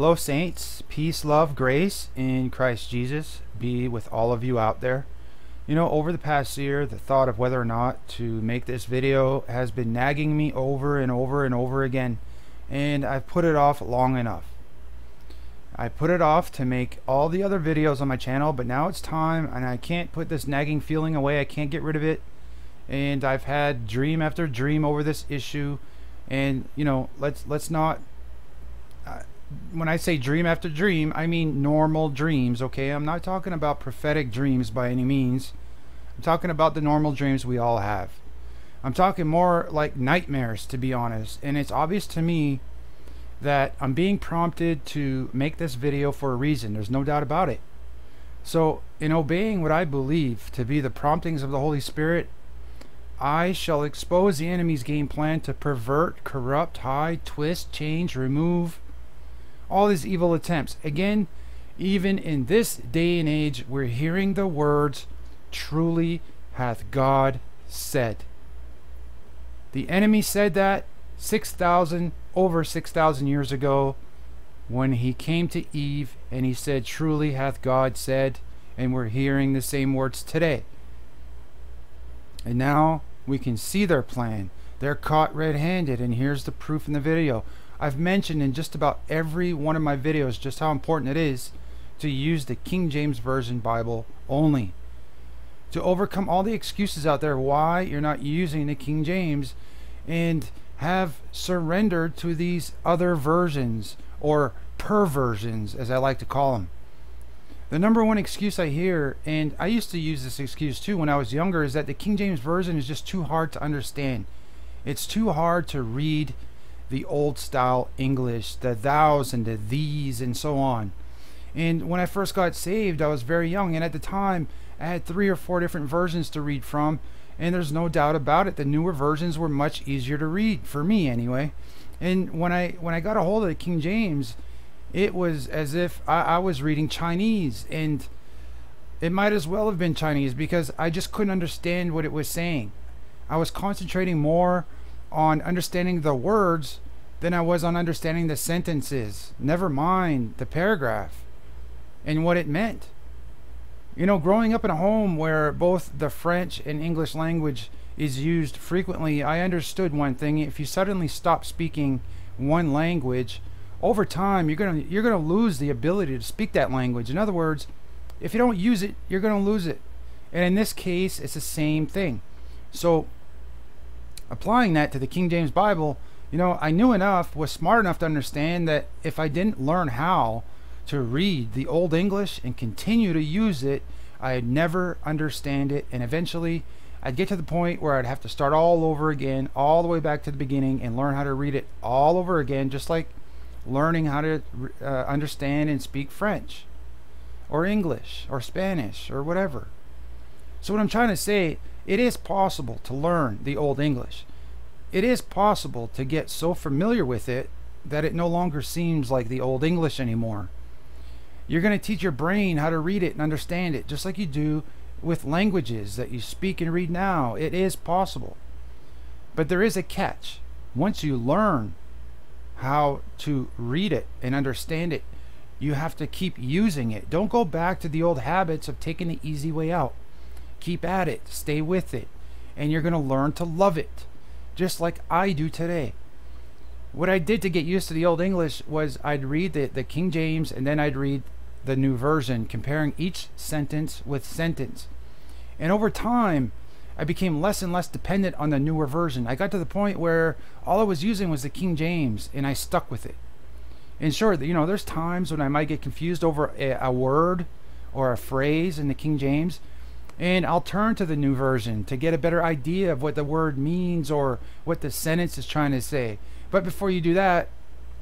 Hello, saints. Peace, love, grace in Christ Jesus be with all of you out there. You know, over the past year, the thought of whether or not to make this video has been nagging me over and over and over again, and I've put it off long enough. I put it off to make all the other videos on my channel, but now it's time, and I can't put this nagging feeling away. I can't get rid of it, and I've had dream after dream over this issue, and you know, let's let's not when I say dream after dream, I mean normal dreams, okay? I'm not talking about prophetic dreams by any means. I'm talking about the normal dreams we all have. I'm talking more like nightmares, to be honest. And it's obvious to me that I'm being prompted to make this video for a reason. There's no doubt about it. So, in obeying what I believe to be the promptings of the Holy Spirit, I shall expose the enemy's game plan to pervert, corrupt, hide, twist, change, remove, all these evil attempts. Again, even in this day and age, we're hearing the words, truly hath God said. The enemy said that 6,000, over 6,000 years ago when he came to Eve and he said, Truly hath God said, and we're hearing the same words today. And now we can see their plan. They're caught red handed, and here's the proof in the video. I've mentioned in just about every one of my videos just how important it is to use the King James Version Bible only. To overcome all the excuses out there why you're not using the King James and have surrendered to these other versions or perversions as I like to call them. The number one excuse I hear, and I used to use this excuse too when I was younger, is that the King James Version is just too hard to understand. It's too hard to read the old style English, the thous and the these and so on. And when I first got saved, I was very young, and at the time, I had three or four different versions to read from, and there's no doubt about it. The newer versions were much easier to read for me, anyway. And when I when I got a hold of the King James, it was as if I, I was reading Chinese, and it might as well have been Chinese because I just couldn't understand what it was saying. I was concentrating more on understanding the words than I was on understanding the sentences, never mind the paragraph and what it meant. You know, growing up in a home where both the French and English language is used frequently, I understood one thing. If you suddenly stop speaking one language, over time you're going to you're going to lose the ability to speak that language. In other words, if you don't use it, you're going to lose it. And in this case, it's the same thing. So applying that to the King James Bible, you know, I knew enough, was smart enough to understand that if I didn't learn how to read the Old English and continue to use it, I'd never understand it. And eventually, I'd get to the point where I'd have to start all over again, all the way back to the beginning, and learn how to read it all over again, just like learning how to uh, understand and speak French or English or Spanish or whatever. So, what I'm trying to say it is possible to learn the Old English. It is possible to get so familiar with it that it no longer seems like the Old English anymore. You're going to teach your brain how to read it and understand it, just like you do with languages that you speak and read now. It is possible. But there is a catch. Once you learn how to read it and understand it, you have to keep using it. Don't go back to the old habits of taking the easy way out. Keep at it, stay with it, and you're going to learn to love it, just like I do today. What I did to get used to the Old English was I'd read the, the King James and then I'd read the New Version, comparing each sentence with sentence. And over time, I became less and less dependent on the newer version. I got to the point where all I was using was the King James, and I stuck with it. And sure, you know, there's times when I might get confused over a, a word or a phrase in the King James, and I'll turn to the new version to get a better idea of what the word means or what the sentence is trying to say. But before you do that,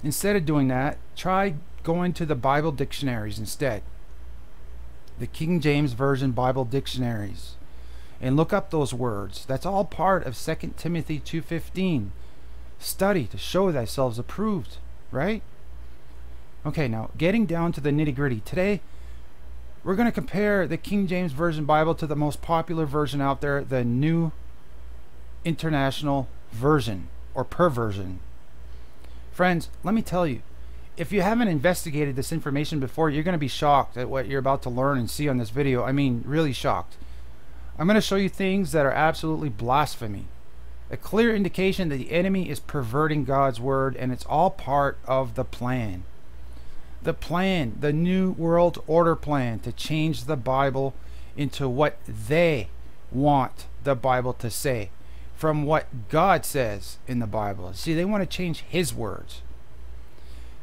instead of doing that, try going to the Bible dictionaries instead. The King James Version Bible dictionaries. And look up those words. That's all part of 2 Timothy 2:15. Study to show thyself approved, right? Okay, now getting down to the nitty-gritty. Today, we're going to compare the King James Version Bible to the most popular version out there, the New International Version or Perversion. Friends, let me tell you, if you haven't investigated this information before, you're going to be shocked at what you're about to learn and see on this video. I mean, really shocked. I'm going to show you things that are absolutely blasphemy. A clear indication that the enemy is perverting God's word, and it's all part of the plan. The plan, the New World Order plan to change the Bible into what they want the Bible to say from what God says in the Bible. See, they want to change His words.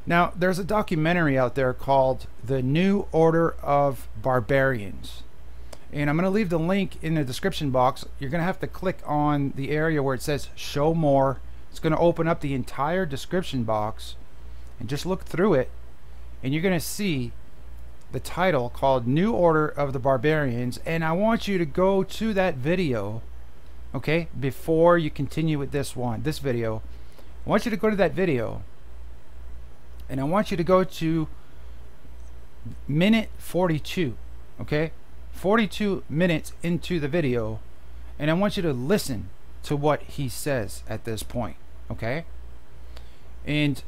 Now, there's a documentary out there called The New Order of Barbarians. And I'm going to leave the link in the description box. You're going to have to click on the area where it says Show More. It's going to open up the entire description box. And just look through it. And you're going to see the title called New Order of the Barbarians. And I want you to go to that video, okay, before you continue with this one, this video. I want you to go to that video and I want you to go to minute 42 okay 42 minutes into the video and I want you to listen to what he says at this point okay and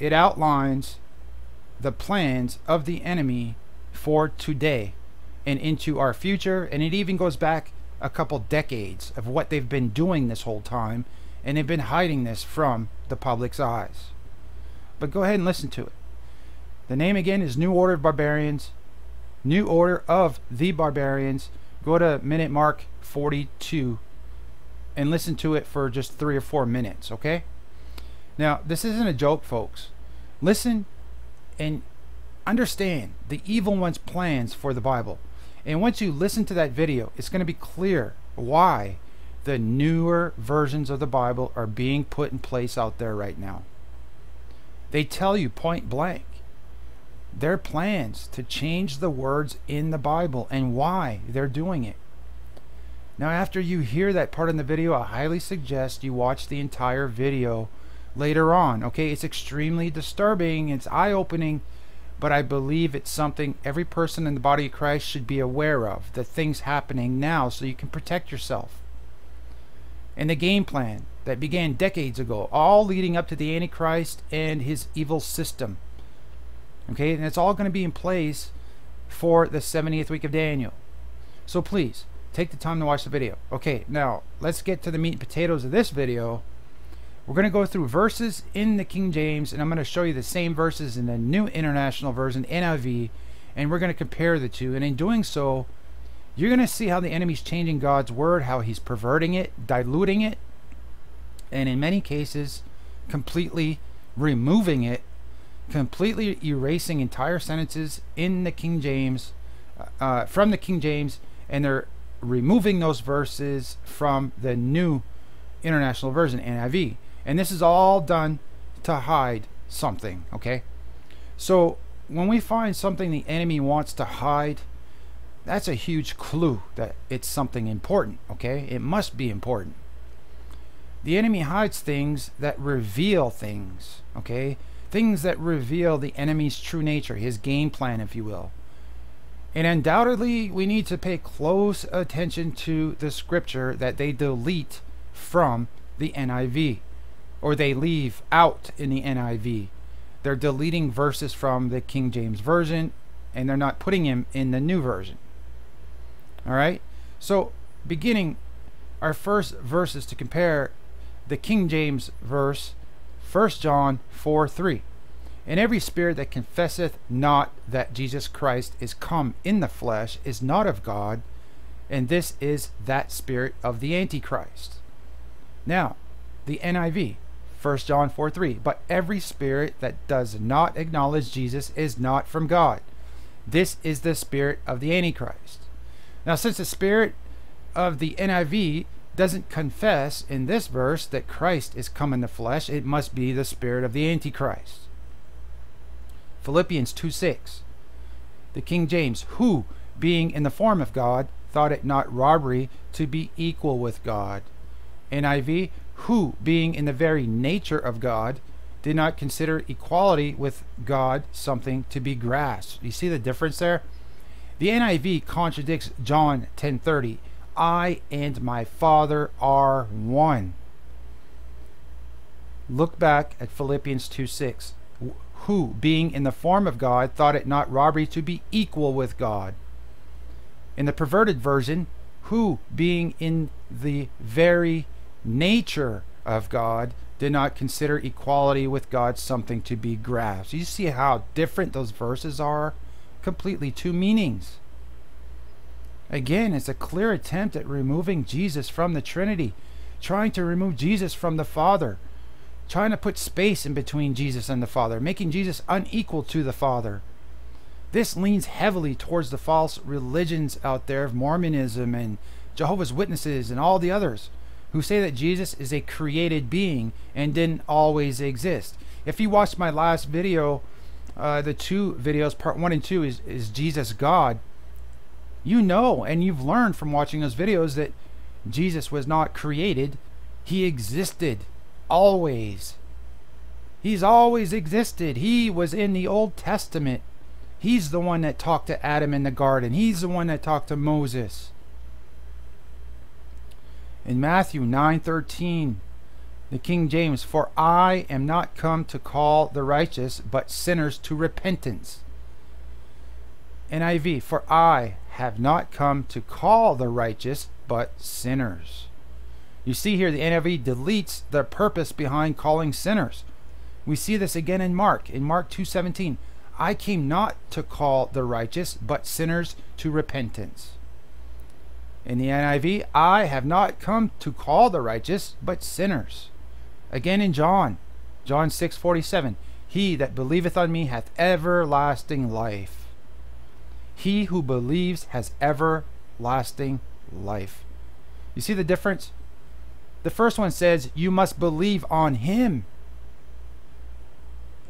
it outlines the plans of the enemy for today and into our future and it even goes back a couple decades of what they've been doing this whole time and they've been hiding this from the public's eyes but go ahead and listen to it. The name again is New Order of Barbarians. New Order of the Barbarians. Go to minute mark 42 and listen to it for just three or four minutes, okay? Now, this isn't a joke, folks. Listen and understand the evil one's plans for the Bible. And once you listen to that video, it's going to be clear why the newer versions of the Bible are being put in place out there right now. They tell you point blank their plans to change the words in the Bible and why they're doing it. Now, after you hear that part in the video, I highly suggest you watch the entire video later on. Okay, it's extremely disturbing, it's eye opening, but I believe it's something every person in the body of Christ should be aware of the things happening now so you can protect yourself. And the game plan that began decades ago, all leading up to the Antichrist and his evil system. Okay, and it's all going to be in place for the 70th week of Daniel. So please, take the time to watch the video. Okay, now let's get to the meat and potatoes of this video. We're going to go through verses in the King James, and I'm going to show you the same verses in the New International Version, NIV, and we're going to compare the two. And in doing so, you're going to see how the enemy's changing God's word, how he's perverting it, diluting it, and in many cases completely removing it completely erasing entire sentences in the King James uh, uh, from the King James and they're removing those verses from the new international version NIV and this is all done to hide something okay so when we find something the enemy wants to hide that's a huge clue that it's something important okay it must be important the enemy hides things that reveal things, okay? Things that reveal the enemy's true nature, his game plan, if you will. And undoubtedly, we need to pay close attention to the scripture that they delete from the NIV, or they leave out in the NIV. They're deleting verses from the King James Version, and they're not putting him in the new version. All right? So, beginning our first verses to compare the King James verse, 1 John 4 3. And every spirit that confesseth not that Jesus Christ is come in the flesh is not of God, and this is that spirit of the Antichrist. Now, the NIV, 1 John 4 3. But every spirit that does not acknowledge Jesus is not from God. This is the spirit of the Antichrist. Now, since the spirit of the NIV doesn't confess in this verse that Christ is come in the flesh, it must be the spirit of the Antichrist. Philippians 2 6. The King James, who, being in the form of God, thought it not robbery to be equal with God. NIV, who, being in the very nature of God, did not consider equality with God something to be grasped. You see the difference there? The NIV contradicts John 10:30 I and my Father are one. Look back at Philippians 2 6. who, being in the form of God, thought it not robbery to be equal with God. In the perverted version, who, being in the very nature of God, did not consider equality with God something to be grasped. You see how different those verses are? Completely two meanings. Again, it's a clear attempt at removing Jesus from the Trinity, trying to remove Jesus from the Father, trying to put space in between Jesus and the Father, making Jesus unequal to the Father. This leans heavily towards the false religions out there of Mormonism and Jehovah's Witnesses and all the others who say that Jesus is a created being and didn't always exist. If you watched my last video, uh, the two videos, part one and two, is, is Jesus God, you know and you've learned from watching those videos that Jesus was not created, he existed always. He's always existed. He was in the Old Testament. He's the one that talked to Adam in the garden. He's the one that talked to Moses. In Matthew 9:13, the King James, "For I am not come to call the righteous, but sinners to repentance." NIV, "For I have not come to call the righteous, but sinners." You see here the NIV deletes the purpose behind calling sinners. We see this again in Mark, in Mark 2:17. I came not to call the righteous, but sinners to repentance. In the NIV, I have not come to call the righteous, but sinners. Again in John, John 6:47, He that believeth on me hath everlasting life. He who believes has everlasting life. You see the difference? The first one says you must believe on him.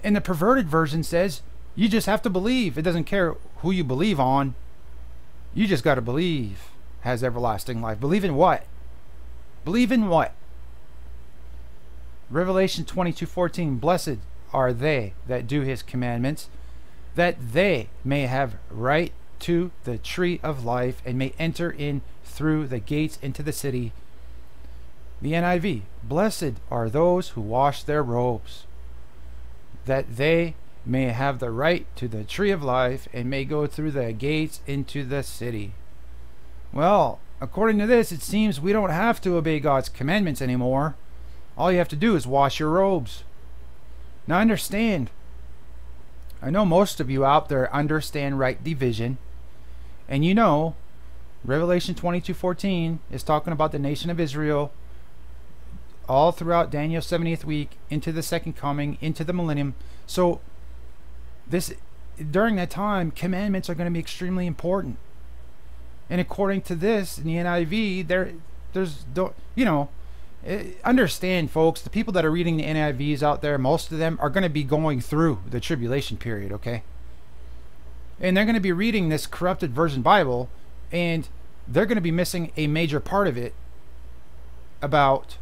And the perverted version says you just have to believe. It doesn't care who you believe on. You just got to believe has everlasting life. Believe in what? Believe in what? Revelation 22:14 Blessed are they that do his commandments that they may have right to the tree of life and may enter in through the gates into the city. The NIV Blessed are those who wash their robes that they may have the right to the tree of life and may go through the gates into the city. Well, according to this, it seems we don't have to obey God's commandments anymore. All you have to do is wash your robes. Now understand, I know most of you out there understand right division, and you know Revelation 22:14 is talking about the nation of Israel all throughout Daniel's 70th week into the second coming into the millennium. So this during that time commandments are going to be extremely important. And according to this in the NIV, there, there's, you know, eh, understand, folks, the people that are reading the NIVs out there, most of them are going to be going through the tribulation period, okay? And they're going to be reading this corrupted version Bible, and they're going to be missing a major part of it about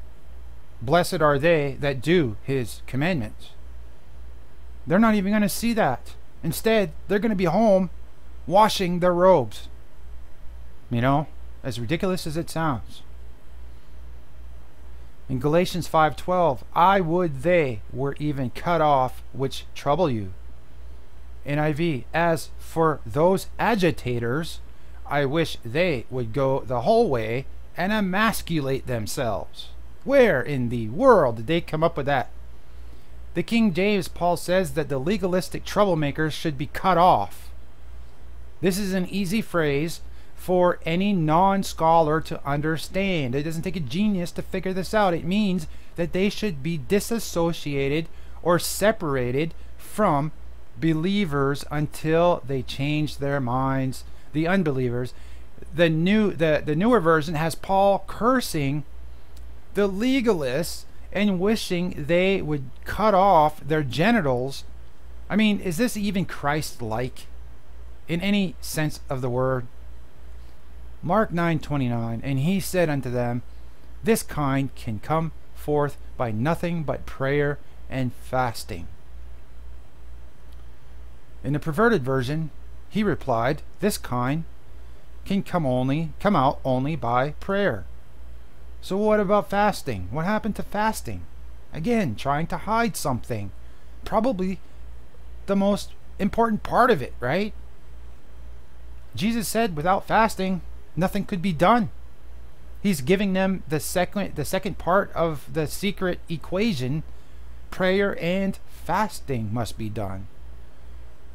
blessed are they that do his commandments. They're not even going to see that. Instead, they're going to be home washing their robes. You know, as ridiculous as it sounds. In Galatians 5:12, I would they were even cut off which trouble you. NIV, as for those agitators, I wish they would go the whole way and emasculate themselves. Where in the world did they come up with that? The King James, Paul says that the legalistic troublemakers should be cut off. This is an easy phrase for any non scholar to understand. It doesn't take a genius to figure this out. It means that they should be disassociated or separated from believers until they change their minds. The unbelievers. The new the, the newer version has Paul cursing the legalists and wishing they would cut off their genitals. I mean, is this even Christ like in any sense of the word? Mark 9:29 And he said unto them this kind can come forth by nothing but prayer and fasting. In the perverted version, he replied, This kind can come only come out only by prayer. So what about fasting? What happened to fasting? Again, trying to hide something. Probably the most important part of it, right? Jesus said without fasting, nothing could be done. He's giving them the second the second part of the secret equation. Prayer and fasting must be done.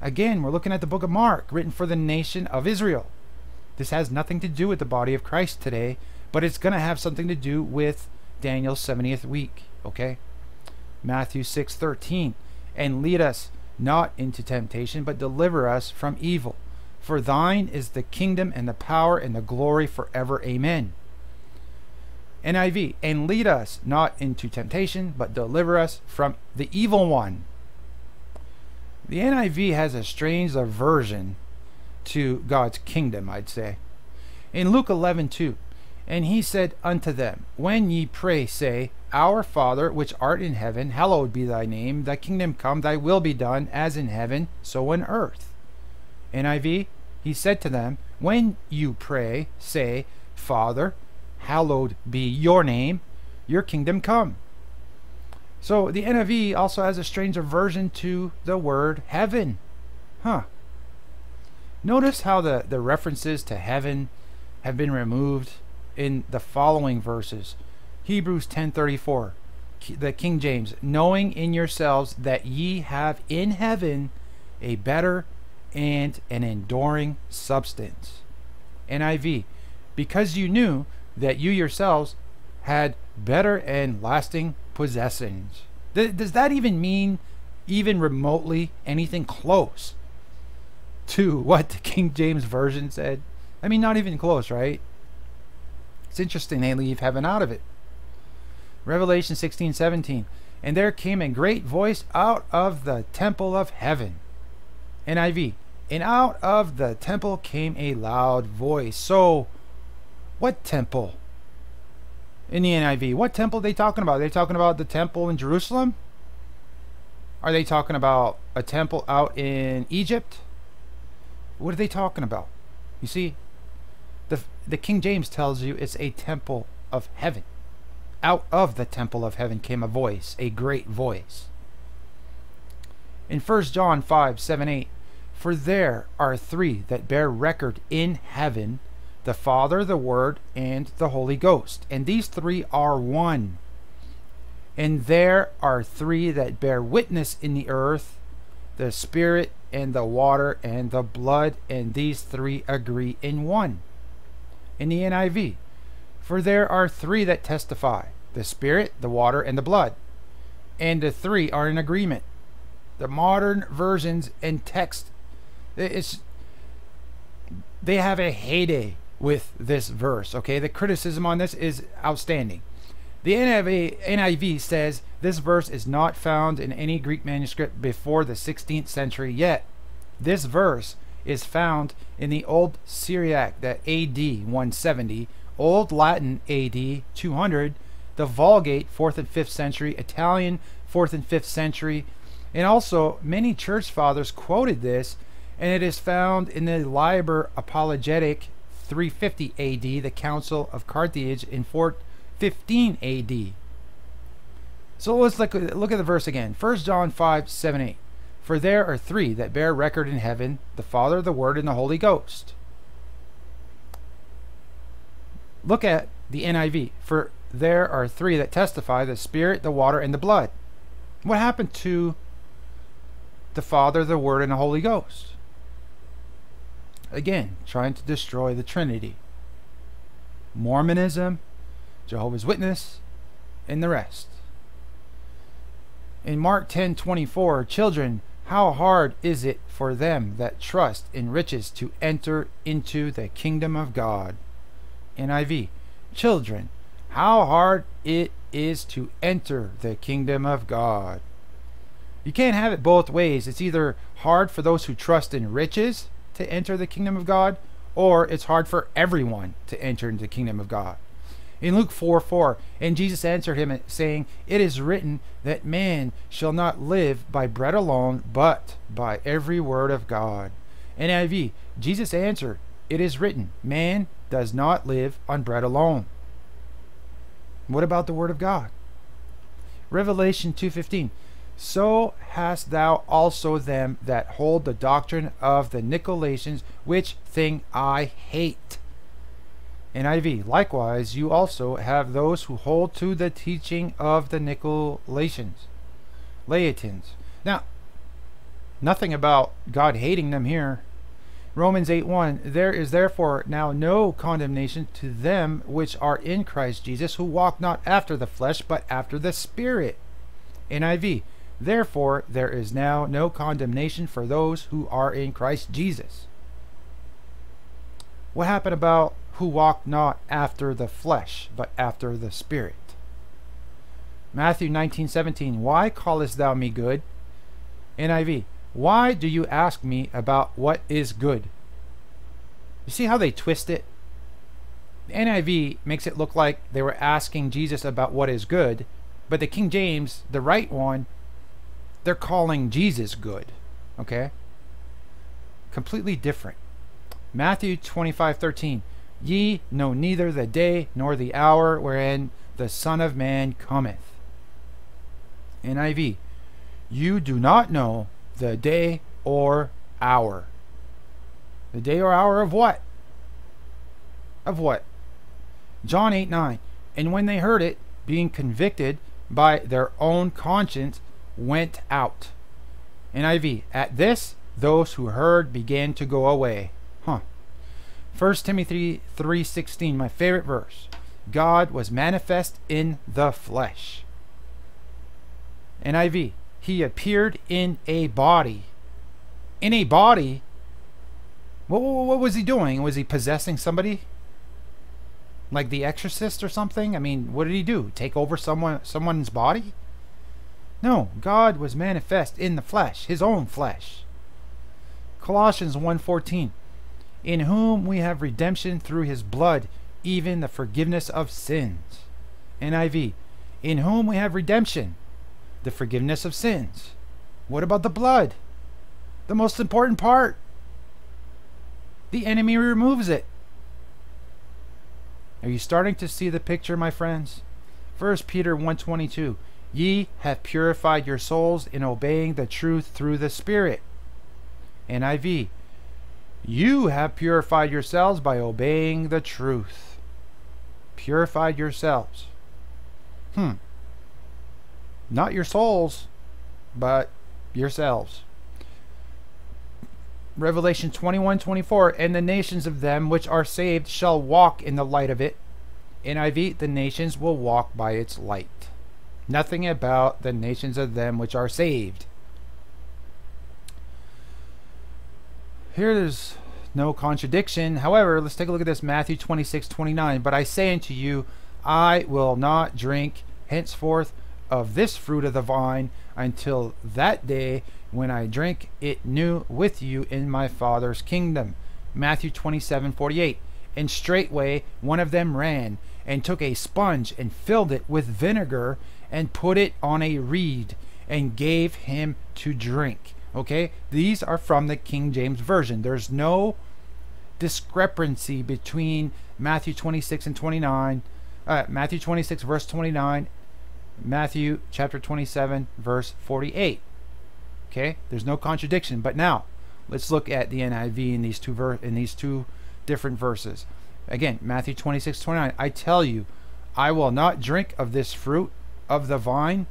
Again, we're looking at the book of Mark, written for the nation of Israel. This has nothing to do with the body of Christ today, but it's going to have something to do with Daniel's 70th week, okay? Matthew 6:13, and lead us not into temptation, but deliver us from evil. For thine is the kingdom and the power and the glory forever. Amen. NIV, and lead us not into temptation, but deliver us from the evil one. The NIV has a strange aversion to God's kingdom, I'd say. In Luke 11, 2, and he said unto them, When ye pray, say, Our Father, which art in heaven, hallowed be thy name. Thy kingdom come, thy will be done, as in heaven, so on earth. NIV, he said to them, When you pray, say, Father, hallowed be your name, your kingdom come. So the NIV also has a strange aversion to the word heaven. Huh. Notice how the, the references to heaven have been removed in the following verses. Hebrews 10:34, the King James, knowing in yourselves that ye have in heaven a better and an enduring substance. NIV, because you knew that you yourselves had better and lasting possessions. Th- does that even mean even remotely anything close to what the King James Version said? I mean, not even close, right? It's interesting they leave heaven out of it. Revelation 16 17. And there came a great voice out of the temple of heaven. NIV. And out of the temple came a loud voice. So, what temple? In the NIV, what temple are they talking about? Are they talking about the temple in Jerusalem? Are they talking about a temple out in Egypt? What are they talking about? You see, the, the King James tells you it's a temple of heaven. Out of the temple of heaven came a voice, a great voice. In 1 John 5 7 8, for there are three that bear record in heaven the Father, the Word, and the Holy Ghost. And these three are one. And there are three that bear witness in the earth the Spirit, and the water, and the blood, and these three agree in one in the NIV. For there are three that testify the Spirit, the water, and the blood. And the three are in agreement. The modern versions and text, it's, they have a heyday with this verse. Okay, the criticism on this is outstanding. The NIV, NIV says this verse is not found in any Greek manuscript before the 16th century yet. This verse is found in the Old Syriac, that AD 170, Old Latin AD 200, the Vulgate 4th and 5th century, Italian 4th and 5th century, and also many church fathers quoted this, and it is found in the Liber Apologetic 350 AD, the Council of Carthage in 415 AD. So let's look, look at the verse again. 1 John 5 7 8. For there are three that bear record in heaven the Father, the Word, and the Holy Ghost. Look at the NIV. For there are three that testify the Spirit, the water, and the blood. What happened to the Father, the Word, and the Holy Ghost? Again, trying to destroy the Trinity. Mormonism, Jehovah's Witness, and the rest. In Mark 10:24, children, how hard is it for them that trust in riches to enter into the kingdom of God? NIV. Children, how hard it is to enter the kingdom of God. You can't have it both ways. It's either hard for those who trust in riches to enter the kingdom of God, or it's hard for everyone to enter into the kingdom of God. In Luke 4 4, and Jesus answered him, saying, It is written that man shall not live by bread alone, but by every word of God. NIV, Jesus answered, It is written, man does not live on bread alone. What about the word of God? Revelation 2:15 so hast thou also them that hold the doctrine of the Nicolaitans, which thing I hate. NIV. Likewise, you also have those who hold to the teaching of the Nicolaitans. Laitans. Now, nothing about God hating them here. Romans 8 1 There is therefore now no condemnation to them which are in Christ Jesus, who walk not after the flesh, but after the Spirit. NIV. Therefore, there is now no condemnation for those who are in Christ Jesus. What happened about who walk not after the flesh, but after the Spirit? Matthew 19:17 Why callest thou me good? NIV why do you ask me about what is good? You see how they twist it? The NIV makes it look like they were asking Jesus about what is good, but the King James, the right one, they're calling Jesus good. Okay? Completely different. Matthew 25:13 Ye know neither the day nor the hour wherein the Son of Man cometh. NIV You do not know the day or hour. The day or hour of what? Of what? John 8 9. And when they heard it, being convicted by their own conscience, went out. NIV. At this, those who heard began to go away. Huh. 1 Timothy 3:16, my favorite verse. God was manifest in the flesh. NIV he appeared in a body. In a body? What, what, was he doing? Was he possessing somebody? Like the exorcist or something? I mean, what did he do? Take over someone someone's body? No, God was manifest in the flesh, his own flesh. Colossians 1:14 In whom we have redemption through his blood, even the forgiveness of sins. NIV In whom we have redemption the forgiveness of sins. What about the blood? The most important part. The enemy removes it. Are you starting to see the picture, my friends? 1 Peter 1:22 Ye have purified your souls in obeying the truth through the Spirit. NIV You have purified yourselves by obeying the truth. Purified yourselves. Hmm. Not your souls, but yourselves. Revelation 21 24, and the nations of them which are saved shall walk in the light of it. NIV, the nations will walk by its light. Nothing about the nations of them which are saved. Here there's no contradiction. However, let's take a look at this Matthew 26 29. But I say unto you, I will not drink henceforth of this fruit of the vine until that day when I drink it new with you in my Father's kingdom. Matthew 27 48. And straightway one of them ran and took a sponge and filled it with vinegar and put it on a reed and gave him to drink. Okay, these are from the King James Version. There's no discrepancy between Matthew 26 and 29, uh, Matthew 26, verse 29, Matthew chapter 27, verse 48. Okay, there's no contradiction. But now, let's look at the NIV in these two ver- in these two different verses. Again, Matthew 26, 29. I tell you, I will not drink of this fruit of the vine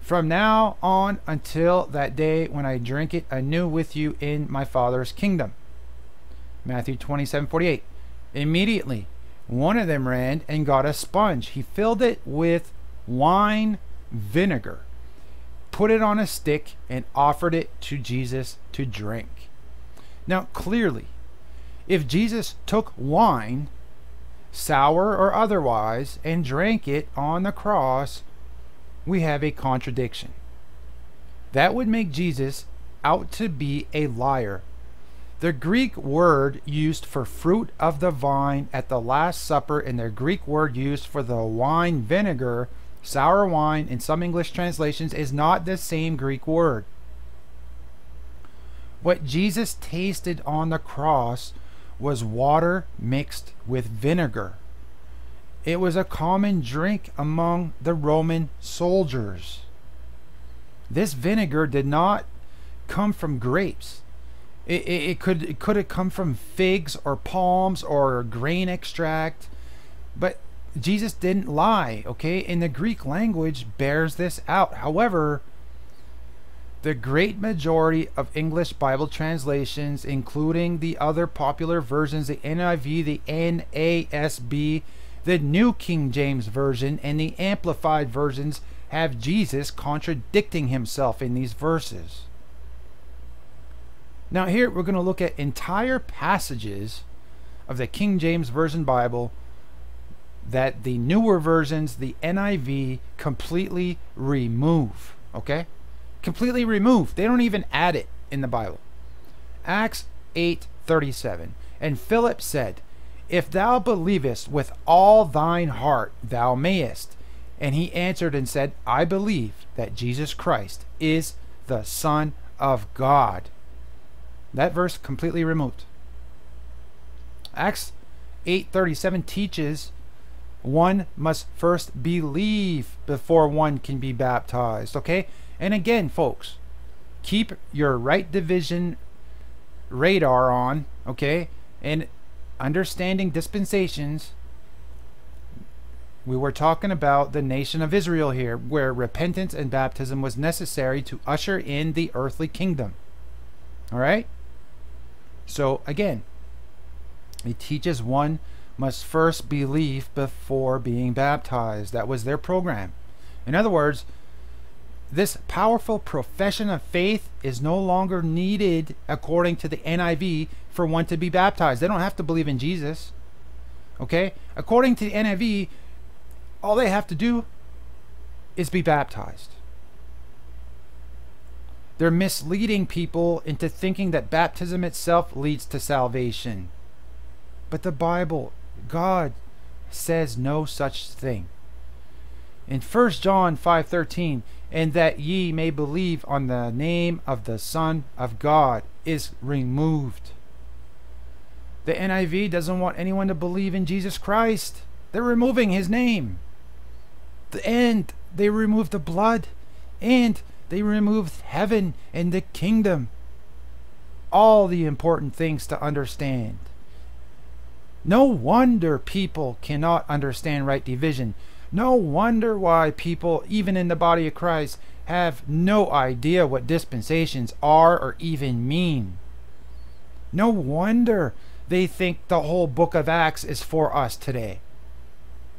from now on until that day when I drink it anew with you in my Father's kingdom. Matthew 27, 48. Immediately, one of them ran and got a sponge. He filled it with wine vinegar, put it on a stick, and offered it to Jesus to drink. Now, clearly, if Jesus took wine, sour or otherwise, and drank it on the cross, we have a contradiction. That would make Jesus out to be a liar. The Greek word used for fruit of the vine at the Last Supper and the Greek word used for the wine vinegar Sour wine in some English translations is not the same Greek word. What Jesus tasted on the cross was water mixed with vinegar. It was a common drink among the Roman soldiers. This vinegar did not come from grapes. It, it, it could it could have come from figs or palms or grain extract, but Jesus didn't lie. Okay, in the Greek language bears this out. However, the great majority of English Bible translations, including the other popular versions, the NIV, the NASB, the New King James Version, and the Amplified versions, have Jesus contradicting himself in these verses. Now, here we're going to look at entire passages of the King James Version Bible that the newer versions, the NIV, completely remove. Okay? Completely remove. They don't even add it in the Bible. Acts 8:37. And Philip said, If thou believest with all thine heart, thou mayest. And he answered and said, I believe that Jesus Christ is the Son of God. That verse completely removed. Acts 8:37 teaches one must first believe before one can be baptized, okay? And again, folks, keep your right division radar on, okay? And understanding dispensations we were talking about the nation of Israel here, where repentance and baptism was necessary to usher in the earthly kingdom. All right? So, again, it teaches one must first believe before being baptized. That was their program. In other words, this powerful profession of faith is no longer needed, according to the NIV, for one to be baptized. They don't have to believe in Jesus. Okay? According to the NIV, all they have to do is be baptized. They're misleading people into thinking that baptism itself leads to salvation. But the Bible, God says no such thing. In 1 John 5:13, and that ye may believe on the name of the Son of God is removed. The NIV doesn't want anyone to believe in Jesus Christ. They're removing his name. And they removed the blood. And they removed heaven and the kingdom. All the important things to understand. No wonder people cannot understand right division. No wonder why people, even in the body of Christ, have no idea what dispensations are or even mean. No wonder they think the whole book of Acts is for us today.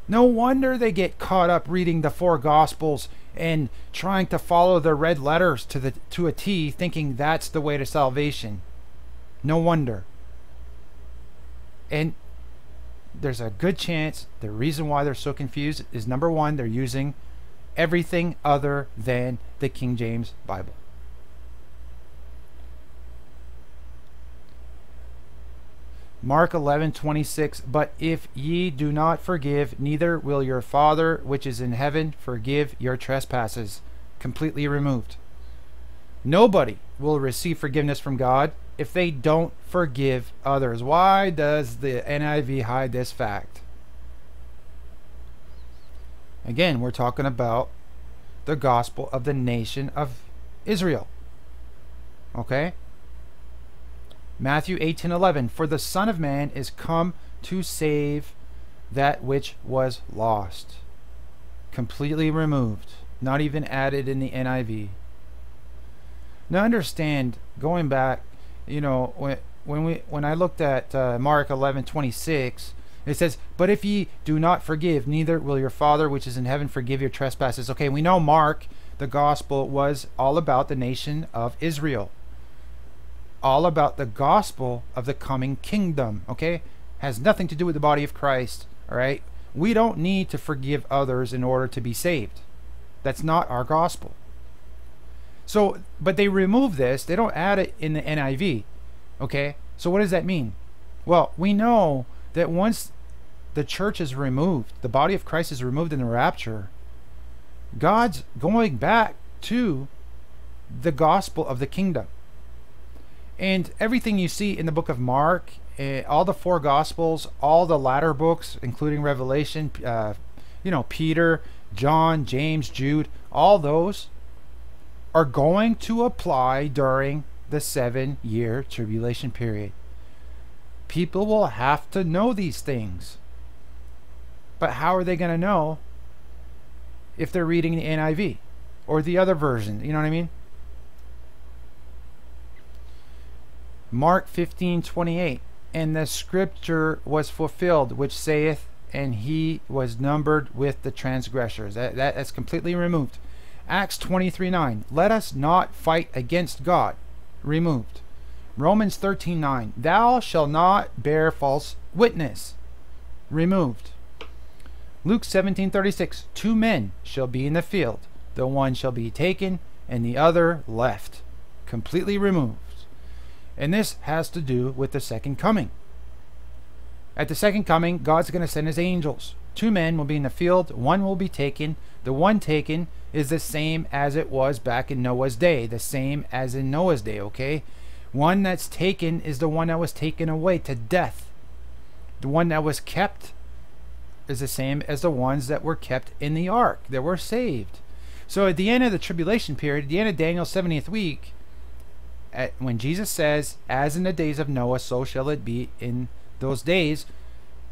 No wonder they get caught up reading the four gospels and trying to follow the red letters to the to a T thinking that's the way to salvation. No wonder. And there's a good chance the reason why they're so confused is number 1 they're using everything other than the King James Bible. Mark 11, 26. But if ye do not forgive, neither will your Father which is in heaven forgive your trespasses. Completely removed. Nobody will receive forgiveness from God if they don't forgive others. Why does the NIV hide this fact? Again, we're talking about the gospel of the nation of Israel. Okay? Matthew 18 11. For the Son of Man is come to save that which was lost. Completely removed. Not even added in the NIV. Now understand, going back, you know, when when we when I looked at uh, Mark 11:26, it says, But if ye do not forgive, neither will your Father which is in heaven forgive your trespasses. Okay, we know Mark, the gospel, was all about the nation of Israel all about the gospel of the coming kingdom, okay? Has nothing to do with the body of Christ, all right? We don't need to forgive others in order to be saved. That's not our gospel. So, but they remove this, they don't add it in the NIV, okay? So, what does that mean? Well, we know that once the church is removed, the body of Christ is removed in the rapture, God's going back to the gospel of the kingdom. And everything you see in the book of Mark, uh, all the four Gospels, all the latter books, including Revelation, uh, you know, Peter, John, James, Jude, all those are going to apply during the seven year tribulation period. People will have to know these things. But how are they going to know if they're reading the NIV or the other version? You know what I mean? Mark 15 28. And the scripture was fulfilled, which saith, And he was numbered with the transgressors. That, that, that's completely removed. Acts 23 9. Let us not fight against God. Removed. Romans 13:9 Thou shalt not bear false witness. Removed. Luke 17:36 Two men shall be in the field. The one shall be taken, and the other left. Completely removed. And this has to do with the second coming. At the second coming, God's going to send his angels. Two men will be in the field, one will be taken. The one taken is the same as it was back in Noah's day, the same as in Noah's day, okay? One that's taken is the one that was taken away to death. The one that was kept is the same as the ones that were kept in the ark, that were saved. So at the end of the tribulation period, at the end of Daniel's 70th week, at, when Jesus says, As in the days of Noah, so shall it be in those days,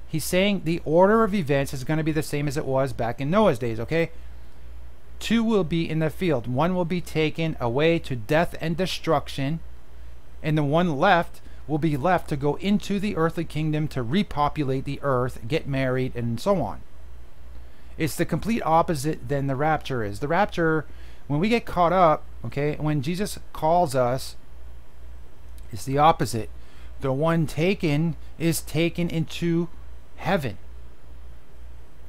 he's saying the order of events is going to be the same as it was back in Noah's days, okay? Two will be in the field. One will be taken away to death and destruction, and the one left will be left to go into the earthly kingdom to repopulate the earth, get married, and so on. It's the complete opposite than the rapture is. The rapture, when we get caught up, okay, when Jesus calls us it's the opposite. The one taken is taken into heaven.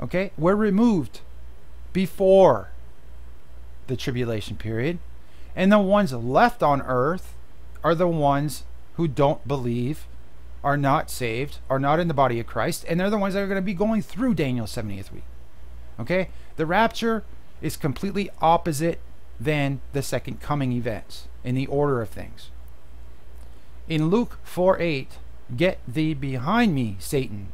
Okay? We're removed before the tribulation period. And the ones left on earth are the ones who don't believe, are not saved, are not in the body of Christ, and they're the ones that are going to be going through Daniel's 70th week. Okay? The rapture is completely opposite than the second coming events in the order of things. In Luke 4 8, get thee behind me, Satan.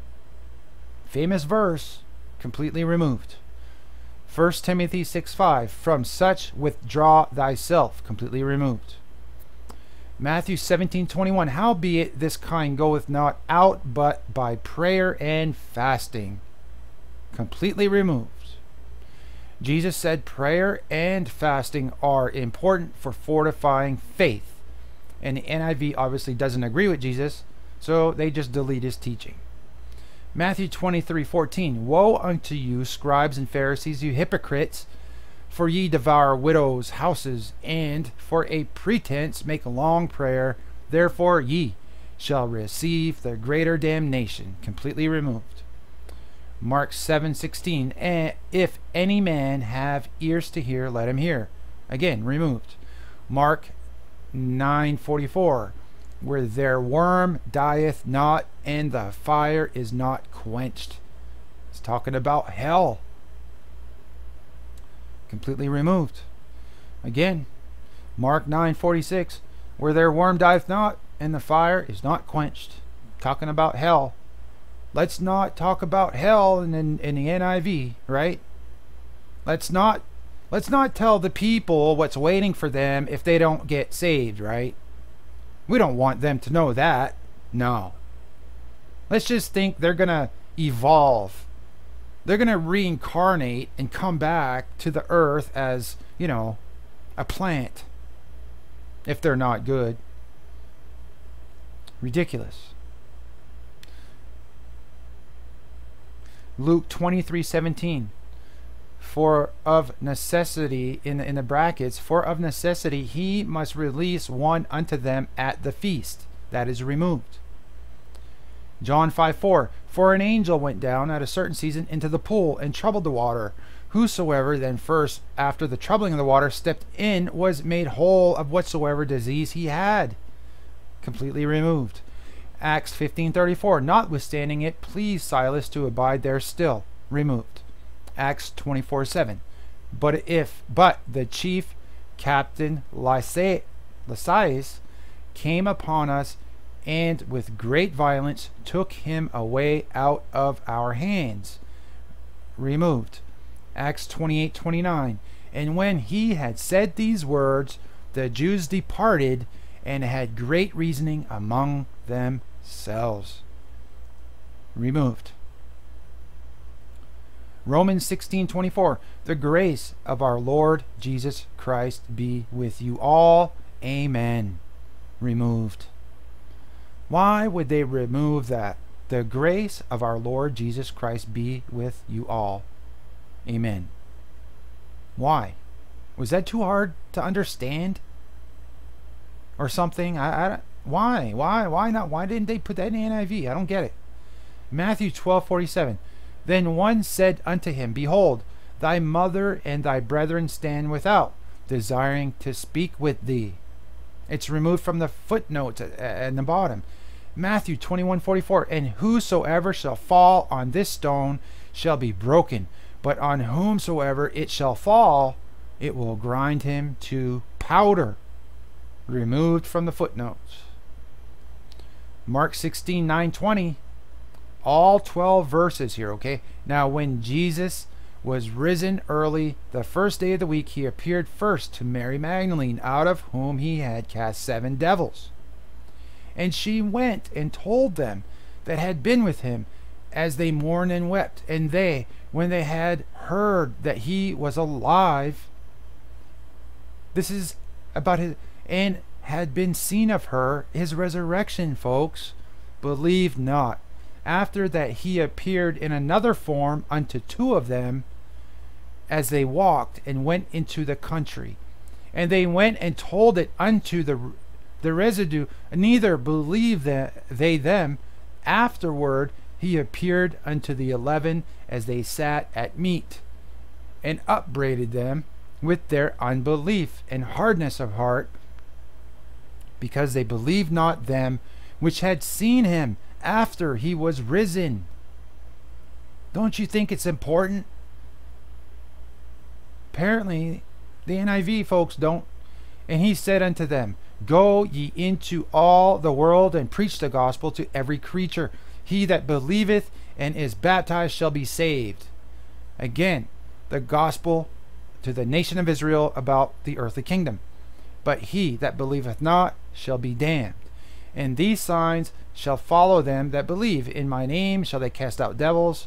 Famous verse, completely removed. 1 Timothy 6 5, from such withdraw thyself, completely removed. Matthew seventeen twenty one howbeit this kind goeth not out but by prayer and fasting, completely removed. Jesus said prayer and fasting are important for fortifying faith and the NIV obviously doesn't agree with Jesus, so they just delete his teaching. Matthew 23 14. Woe unto you, scribes and Pharisees, you hypocrites! For ye devour widows' houses, and for a pretense make a long prayer. Therefore ye shall receive the greater damnation. Completely removed. Mark 7:16 and eh, if any man have ears to hear let him hear again removed Mark 9:44 where their worm dieth not and the fire is not quenched. It's talking about hell. Completely removed. Again, Mark 9:46 where their worm dieth not and the fire is not quenched. Talking about hell. Let's not talk about hell in, in, in the NIV, right? Let's not Let's not tell the people what's waiting for them if they don't get saved, right? We don't want them to know that. No. Let's just think they're going to evolve. They're going to reincarnate and come back to the earth as, you know, a plant. If they're not good. Ridiculous. Luke 23 17 for of necessity in in the brackets for of necessity he must release one unto them at the feast that is removed. John 5 4 for an angel went down at a certain season into the pool and troubled the water. Whosoever then first after the troubling of the water stepped in was made whole of whatsoever disease he had completely removed. Acts 15:34 notwithstanding it pleased silas to abide there still removed Acts 24 7. But if but the chief captain Lysias came upon us and with great violence took him away out of our hands. Removed. Acts 28 29. And when he had said these words, the Jews departed and had great reasoning among themselves. Removed. Romans 16:24 The grace of our Lord Jesus Christ be with you all. Amen. Removed. Why would they remove that? The grace of our Lord Jesus Christ be with you all. Amen. Why? Was that too hard to understand? Or something? I, I why? Why? Why not? Why didn't they put that in NIV? I don't get it. Matthew 12:47 Then one said unto him, Behold, thy mother and thy brethren stand without, desiring to speak with thee. It's removed from the footnotes at the bottom. Matthew 21:44 And whosoever shall fall on this stone shall be broken, but on whomsoever it shall fall, it will grind him to powder. Removed from the footnotes. Mark 16, 9, 20. All 12 verses here, okay? Now, when Jesus was risen early the first day of the week, he appeared first to Mary Magdalene, out of whom he had cast seven devils. And she went and told them that had been with him as they mourned and wept. And they, when they had heard that he was alive, this is about his, and had been seen of her, his resurrection, folks, believed not. After that he appeared in another form unto two of them as they walked and went into the country. And they went and told it unto the the residue, neither believed they them. Afterward he appeared unto the eleven as they sat at meat, and upbraided them with their unbelief and hardness of heart, because they believed not them which had seen him after he was risen. Don't you think it's important? Apparently, the NIV folks don't. And he said unto them, Go ye into all the world and preach the gospel to every creature. He that believeth and is baptized shall be saved. Again, the gospel to the nation of Israel about the earthly kingdom. But he that believeth not shall be damned. And these signs shall follow them that believe. In my name shall they cast out devils.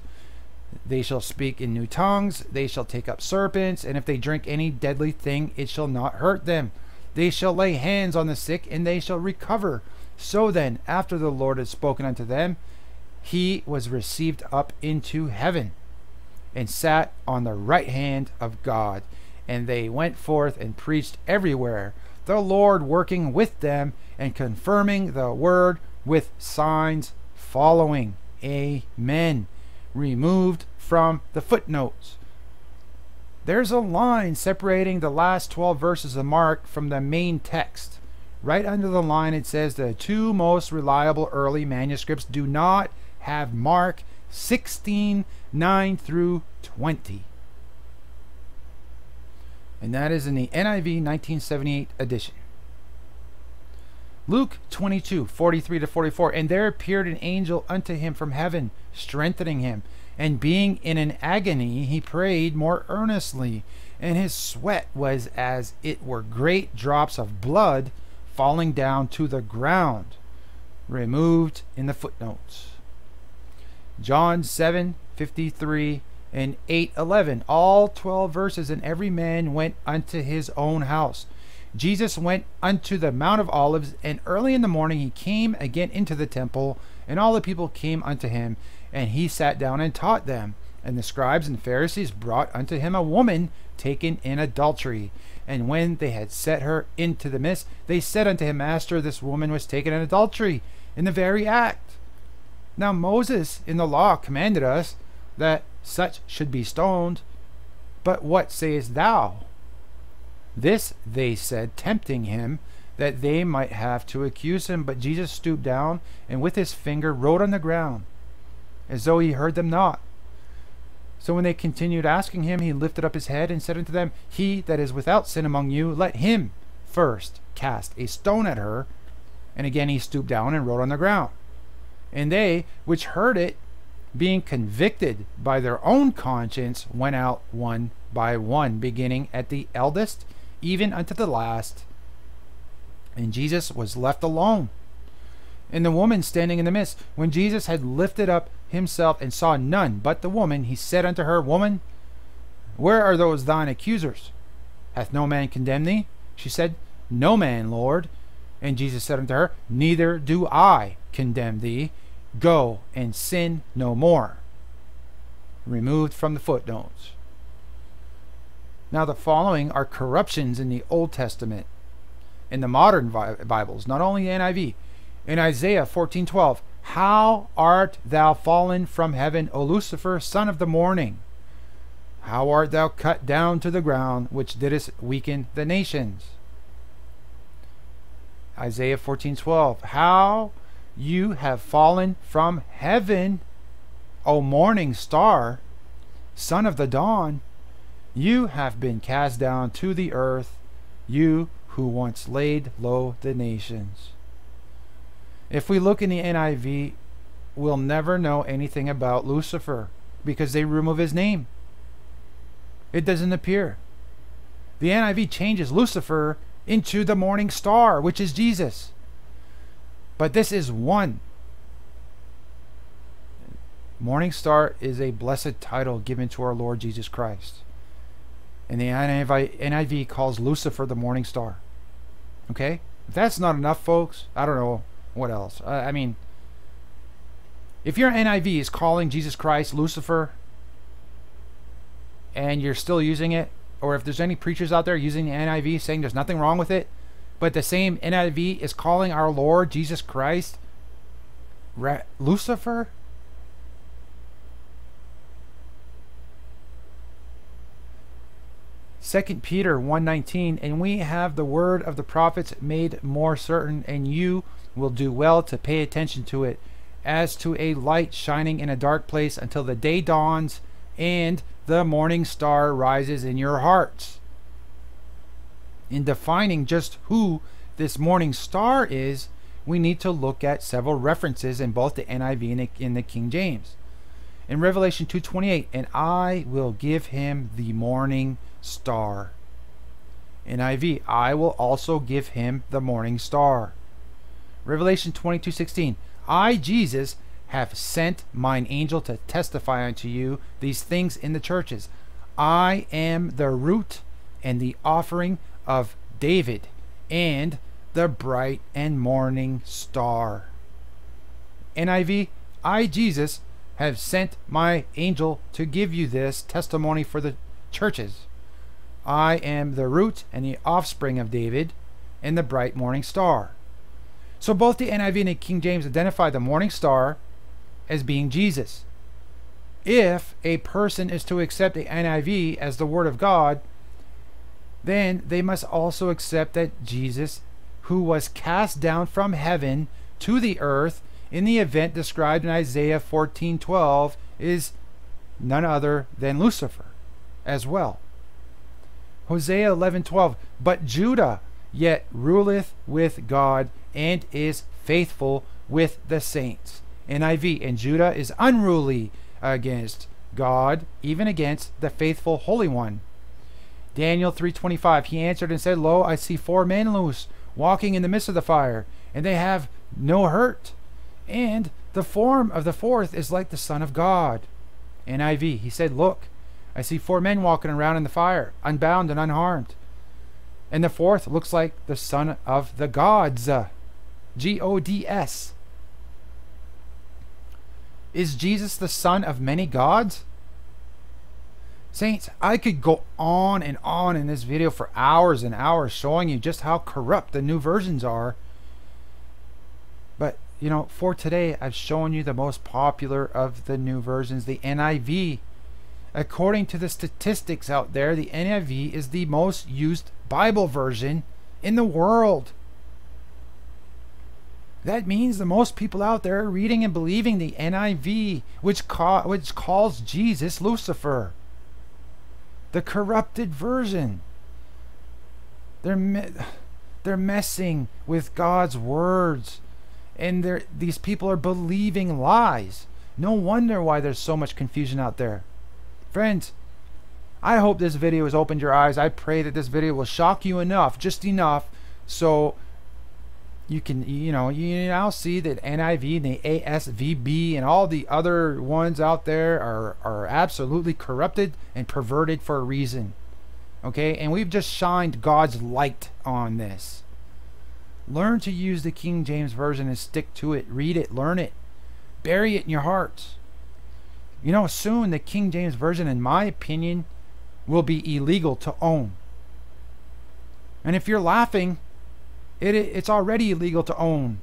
They shall speak in new tongues. They shall take up serpents. And if they drink any deadly thing, it shall not hurt them. They shall lay hands on the sick, and they shall recover. So then, after the Lord had spoken unto them, he was received up into heaven, and sat on the right hand of God. And they went forth and preached everywhere, the Lord working with them and confirming the word with signs following. Amen. Removed from the footnotes. There's a line separating the last 12 verses of Mark from the main text. Right under the line it says the two most reliable early manuscripts do not have Mark 16 9 through 20. And that is in the NIV 1978 edition. Luke 22 43 to 44. And there appeared an angel unto him from heaven, strengthening him. And being in an agony, he prayed more earnestly, and his sweat was as it were great drops of blood falling down to the ground. Removed in the footnotes. John 7 53 and 8 11. All 12 verses, and every man went unto his own house. Jesus went unto the Mount of Olives, and early in the morning he came again into the temple, and all the people came unto him, and he sat down and taught them. And the scribes and Pharisees brought unto him a woman taken in adultery. And when they had set her into the midst, they said unto him, Master, this woman was taken in adultery in the very act. Now Moses in the law commanded us that such should be stoned. But what sayest thou? This they said, tempting him, that they might have to accuse him. But Jesus stooped down, and with his finger wrote on the ground as though he heard them not. So when they continued asking him, he lifted up his head and said unto them, He that is without sin among you, let him first cast a stone at her. And again he stooped down and wrote on the ground. And they which heard it, being convicted by their own conscience, went out one by one, beginning at the eldest, even unto the last. And Jesus was left alone. And the woman standing in the midst, when Jesus had lifted up himself and saw none but the woman, he said unto her, Woman, where are those thine accusers? Hath no man condemned thee? She said, No man, Lord. And Jesus said unto her, Neither do I condemn thee. Go and sin no more. Removed from the footnotes. Now, the following are corruptions in the Old Testament. In the modern Bibles, not only NIV. In Isaiah 14:12, How art thou fallen from heaven, O Lucifer, son of the morning? How art thou cut down to the ground, which didst weaken the nations? Isaiah 14:12 How you have fallen from heaven, O morning star, son of the dawn. You have been cast down to the earth, you who once laid low the nations. If we look in the NIV, we'll never know anything about Lucifer because they remove his name. It doesn't appear. The NIV changes Lucifer into the morning star, which is Jesus. But this is one. Morning star is a blessed title given to our Lord Jesus Christ. And the NIV, calls Lucifer the morning star. Okay? If that's not enough, folks, I don't know what else. I, I mean, if your NIV is calling Jesus Christ Lucifer and you're still using it, or if there's any preachers out there using the NIV saying there's nothing wrong with it, but the same NIV is calling our Lord Jesus Christ Lucifer? Second Peter 1:19 and we have the word of the prophets made more certain and you will do well to pay attention to it as to a light shining in a dark place until the day dawns and the morning star rises in your hearts. In defining just who this morning star is, we need to look at several references in both the NIV and in the King James. In Revelation 2:28, and I will give him the morning star. NIV, I will also give him the morning star. Revelation 22:16, I Jesus have sent mine angel to testify unto you these things in the churches. I am the root and the offering of David and the bright and morning star. NIV, I, Jesus, have sent my angel to give you this testimony for the churches. I am the root and the offspring of David and the bright morning star. So both the NIV and the King James identify the morning star as being Jesus. If a person is to accept the NIV as the Word of God, then they must also accept that Jesus, who was cast down from heaven to the earth in the event described in Isaiah 14:12, is none other than Lucifer as well. Hosea 11:12, but Judah yet ruleth with God and is faithful with the saints. NIV, and Judah is unruly against God, even against the faithful Holy One. Daniel 3:25 He answered and said, Lo, I see four men loose, walking in the midst of the fire, and they have no hurt. And the form of the fourth is like the Son of God. NIV, he said, Look, I see four men walking around in the fire, unbound and unharmed. And the fourth looks like the Son of the Gods. Uh, G O D S. Is Jesus the son of many gods? Saints, I could go on and on in this video for hours and hours showing you just how corrupt the new versions are. But, you know, for today, I've shown you the most popular of the new versions, the NIV. According to the statistics out there, the NIV is the most used Bible version in the world. That means the most people out there are reading and believing the NIV, which, which calls Jesus Lucifer, the corrupted version. They're me- they're messing with God's words, and these people are believing lies. No wonder why there's so much confusion out there, friends. I hope this video has opened your eyes. I pray that this video will shock you enough, just enough, so you can, you know, you now see that NIV and the ASVB and all the other ones out there are, are absolutely corrupted and perverted for a reason. Okay, and we've just shined God's light on this. Learn to use the King James Version and stick to it. Read it, learn it, bury it in your heart. You know, soon the King James Version, in my opinion, will be illegal to own. And if you're laughing, it, it's already illegal to own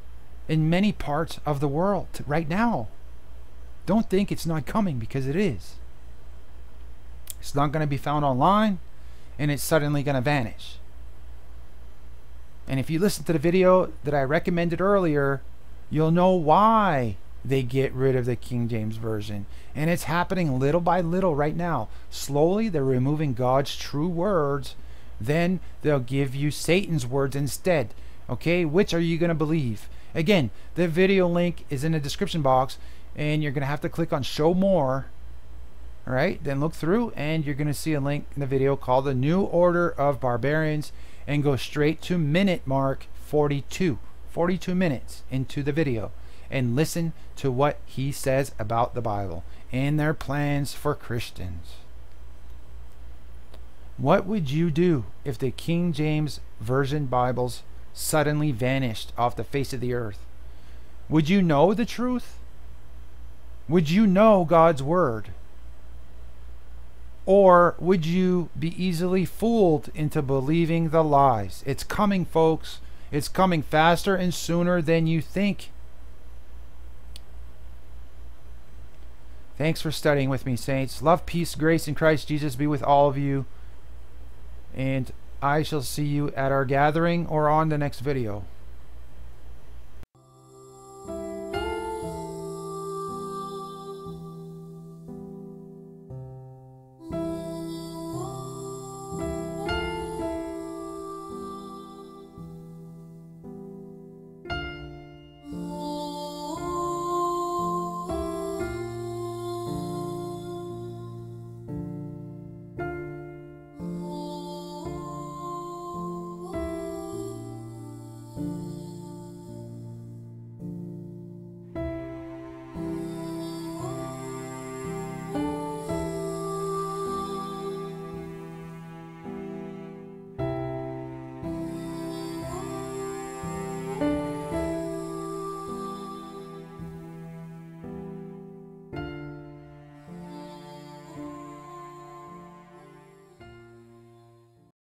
in many parts of the world right now. Don't think it's not coming because it is. It's not going to be found online and it's suddenly going to vanish. And if you listen to the video that I recommended earlier, you'll know why they get rid of the King James Version. And it's happening little by little right now. Slowly, they're removing God's true words. Then they'll give you Satan's words instead. Okay, which are you going to believe? Again, the video link is in the description box, and you're going to have to click on Show More. All right, then look through, and you're going to see a link in the video called The New Order of Barbarians, and go straight to minute mark 42. 42 minutes into the video and listen to what he says about the Bible and their plans for Christians. What would you do if the King James Version Bibles suddenly vanished off the face of the earth? Would you know the truth? Would you know God's Word? Or would you be easily fooled into believing the lies? It's coming, folks. It's coming faster and sooner than you think. Thanks for studying with me, saints. Love, peace, grace, and Christ Jesus be with all of you. And I shall see you at our gathering or on the next video.